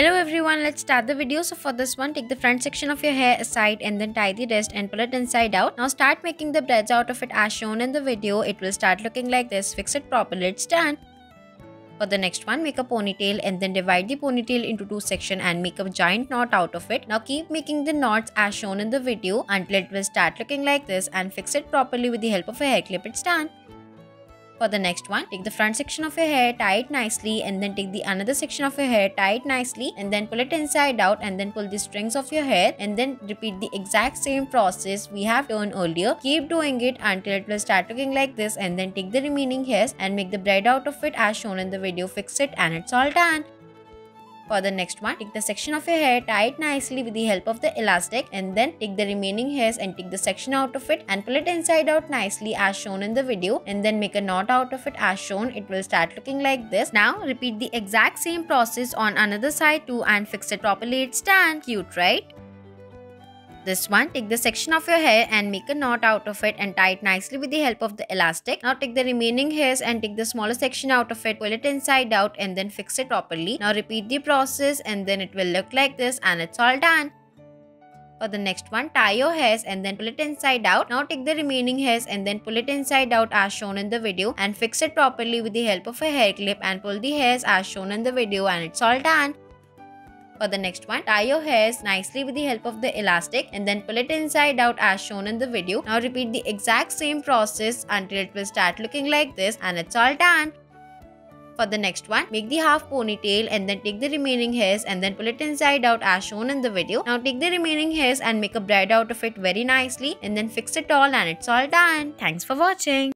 Hello everyone, let's start the video. So for this one, take the front section of your hair aside and then tie the rest and pull it inside out. Now start making the braids out of it as shown in the video. It will start looking like this. Fix it properly. It's done. For the next one, make a ponytail and then divide the ponytail into two sections and make a giant knot out of it. Now keep making the knots as shown in the video until it will start looking like this and fix it properly with the help of a hair clip. It's done. For the next one, take the front section of your hair, tie it nicely and then take the another section of your hair, tie it nicely and then pull it inside out and then pull the strings of your hair and then repeat the exact same process we have done earlier. Keep doing it until it will start looking like this and then take the remaining hairs and make the braid out of it as shown in the video. Fix it and it's all done. For the next one, take the section of your hair, tie it nicely with the help of the elastic and then take the remaining hairs and take the section out of it and pull it inside out nicely as shown in the video and then make a knot out of it as shown. It will start looking like this. Now repeat the exact same process on another side too and fix it properly. It's done. Cute, right? This one, take the section of your hair and make a knot out of it and tie it nicely with the help of the elastic. Now take the remaining hairs and take the smaller section out of it, pull it inside out and then fix it properly. Now repeat the process and then it will look like this and it's all done. For the next one, tie your hairs and then pull it inside out. Now take the remaining hairs and then pull it inside out as shown in the video and fix it properly with the help of a hair clip and pull the hairs as shown in the video and it's all done. For the next one, tie your hairs nicely with the help of the elastic and then pull it inside out as shown in the video. Now repeat the exact same process until it will start looking like this and it's all done. For the next one, make the half ponytail and then take the remaining hairs and then pull it inside out as shown in the video. Now take the remaining hairs and make a braid out of it very nicely and then fix it all and it's all done. Thanks for watching.